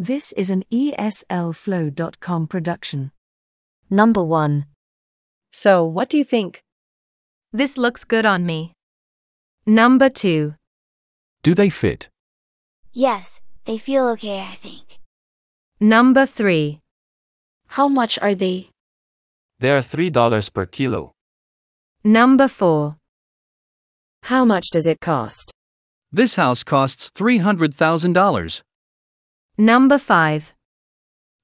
This is an ESLFlow.com production. Number 1. So, what do you think? This looks good on me. Number 2. Do they fit? Yes, they feel okay, I think. Number 3. How much are they? They are $3 per kilo. Number 4. How much does it cost? This house costs $300,000. Number 5.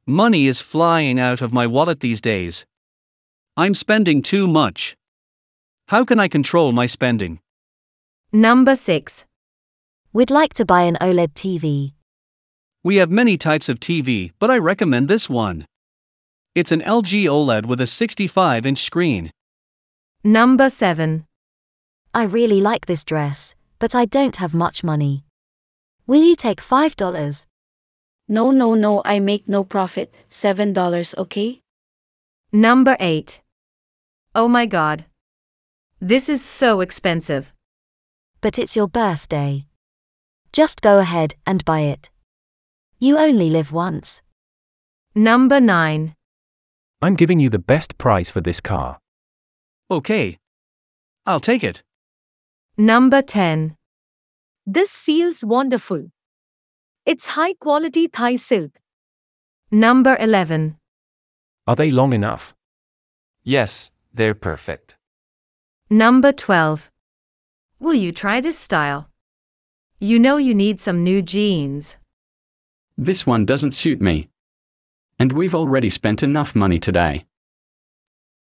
Money is flying out of my wallet these days. I'm spending too much. How can I control my spending? Number 6. We'd like to buy an OLED TV. We have many types of TV, but I recommend this one. It's an LG OLED with a 65 inch screen. Number 7. I really like this dress, but I don't have much money. Will you take $5? No, no, no, I make no profit. $7, okay? Number 8. Oh my god. This is so expensive. But it's your birthday. Just go ahead and buy it. You only live once. Number 9. I'm giving you the best price for this car. Okay. I'll take it. Number 10. This feels wonderful. It's high quality Thai silk. Number 11. Are they long enough? Yes, they're perfect. Number 12. Will you try this style? You know you need some new jeans. This one doesn't suit me. And we've already spent enough money today.